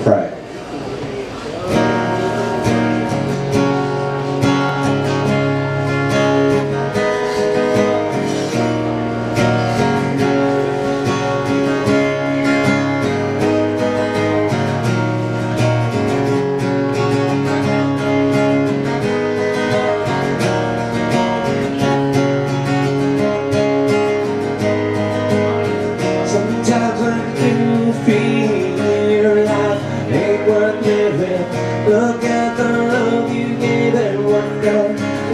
Pray. Sometimes feel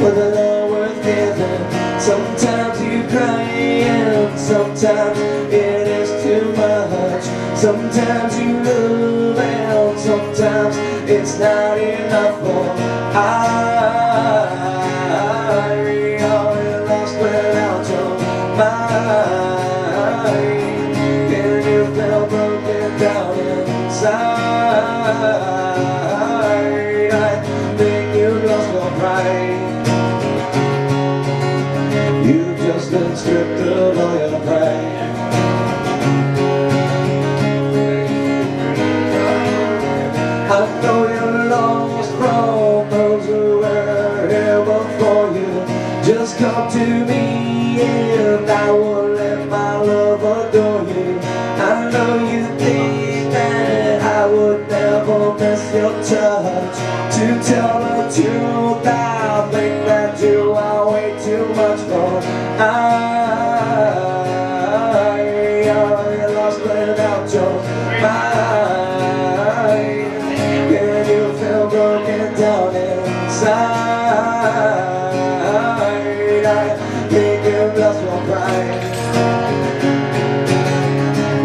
Was it all worth giving? Sometimes you cry and sometimes it is too much Sometimes you love and sometimes it's not enough for I lost from were here before you. Just come to me and I will let my love adore you. I know you think that I would never miss your touch. To tell the truth I think that you are way too much for. I think you've lost your pride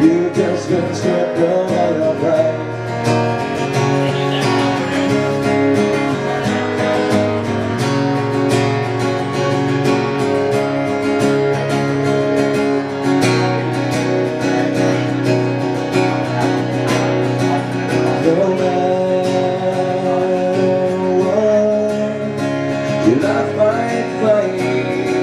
You just been stripped of all your pride No matter what Your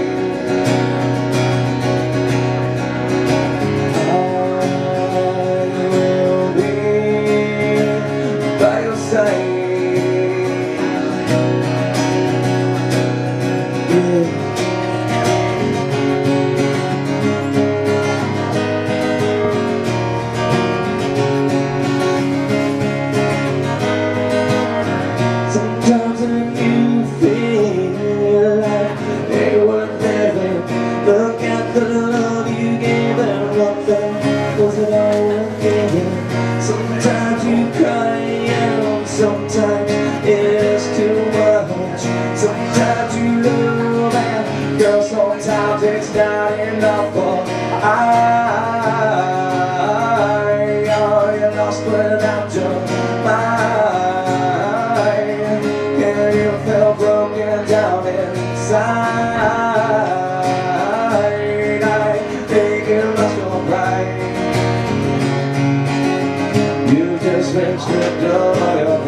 I are you lost without your mind Can you feel broken down inside? I think you lost your pride You just been stripped of all your